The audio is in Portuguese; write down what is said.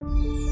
Música